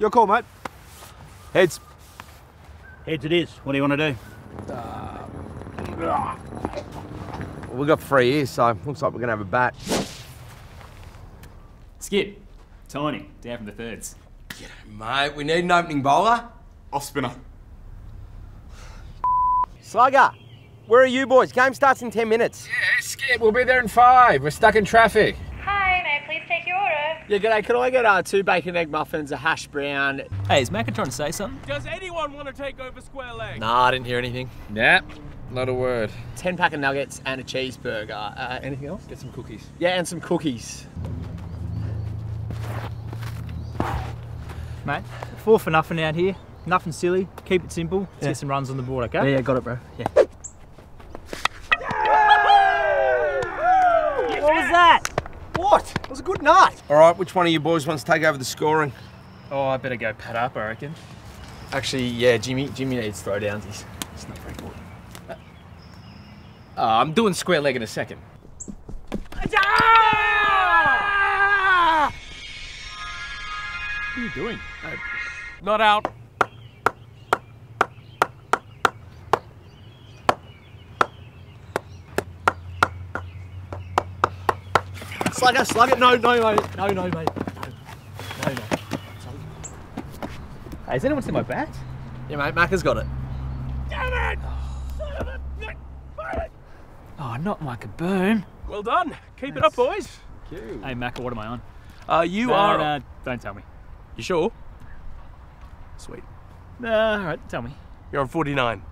Your call, mate. Heads. Heads it is. What do you want to do? We've got three here, so looks like we're going to have a bat. Skip. Tiny. Down from the thirds. Mate, we need an opening bowler. Off spinner. Slugger, where are you boys? Game starts in 10 minutes. Yeah, Skip, we'll be there in five. We're stuck in traffic. Hi, may I please take your order? Yeah, g'day. Can I get uh, two bacon egg muffins, a hash brown? Hey, is Macca trying to say something? Does anyone want to take over square leg? Nah, I didn't hear anything. Nah, not a word. Ten pack of nuggets and a cheeseburger. Uh, anything else? Get some cookies. Yeah, and some cookies. Mate, four for nothing out here. Nothing silly. Keep it simple. Let's get some runs on the board, okay? Yeah, yeah, got it, bro. Yeah. What was that? What? It was a good night. All right, which one of you boys wants to take over the scoring? Oh, I better go pad up, I reckon. Actually, yeah, Jimmy. Jimmy needs throwdowns. He's, he's not very good. Uh, I'm doing square leg in a second. What are you doing? Not out. Slugger, slugger. No, no, mate. No, no, mate. No, no, no. Hey, has anyone seen my bat? Yeah, mate. Macca's got it. Damn it! Oh, not my Kaboom. Well done. Keep it up, boys. Hey, Macca, what am I on? Uh, you No, are. no, don't tell me. You sure? Sweet. Uh, all right, tell me. You're on 49.